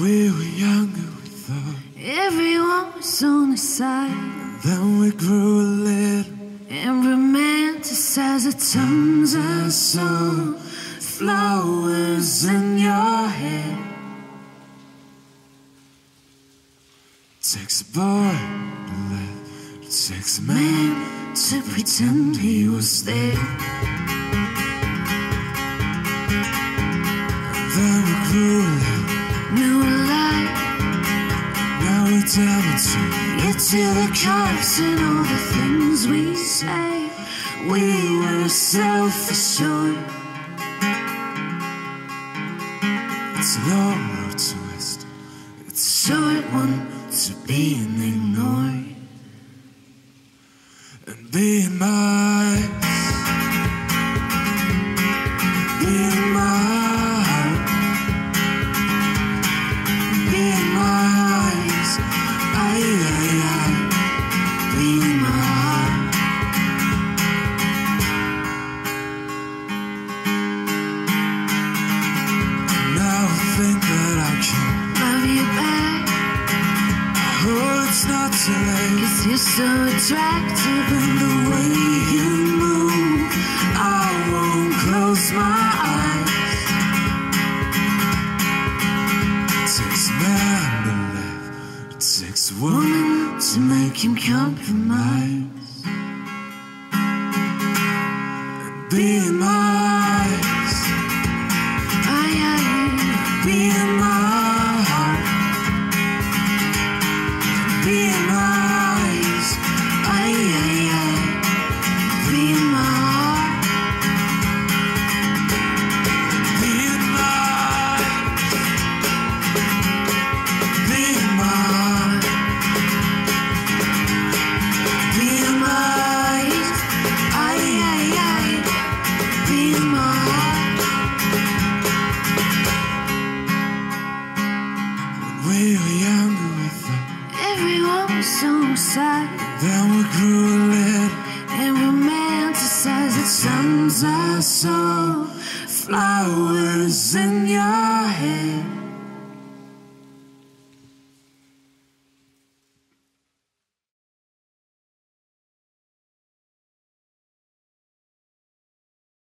we were younger, we thought. Everyone was on the side. Then we grew a little. And romanticized the times I saw flowers in your hair. Takes a boy to live. It takes a man Man to pretend he was there. Then we grew a little. We're to the cars and all the things we say. We were self-assured. It's a long road to waste. It's a Short one to being ignored. and being mine. Cause you're so attractive and The way you move, I won't close my eyes. It takes a man to live. It takes a woman to make him compromise. being mine. We were younger with her. Everyone was so sad. Then we grew lit and romanticized. It suns I saw flowers in your hair.